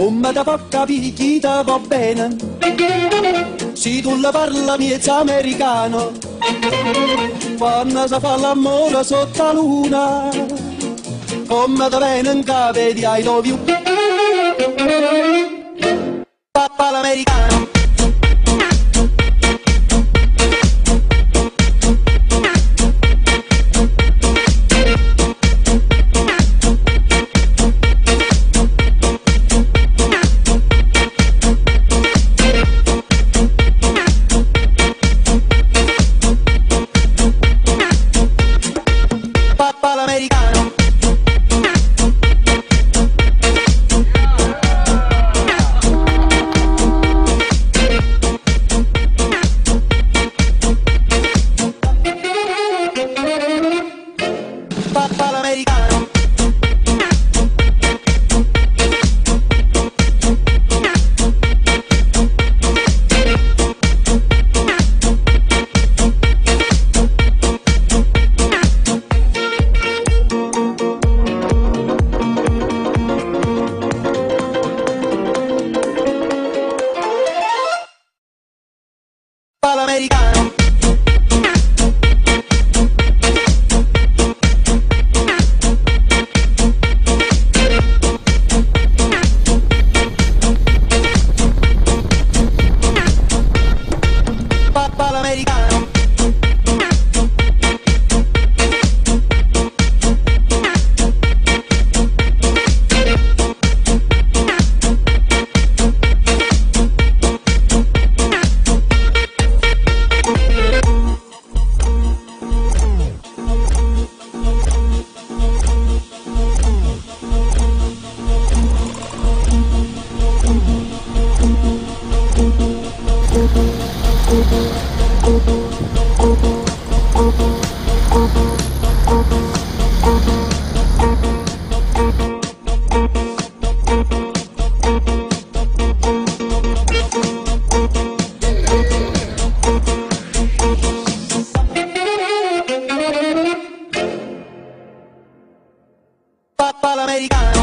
Come da chi ti va bene? Se tu la parla miezza americano, quando si fa l'amore sotto la luna, come da bene in capo di I love. América. Americana.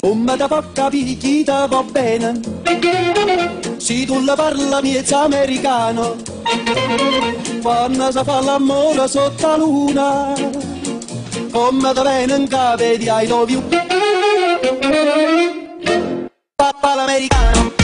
Come da chi ti va bene? Se tu la parla miezza americano, quando si fa l'amore sotto la luna, come da bene in capo di I love you. Papà l'americano.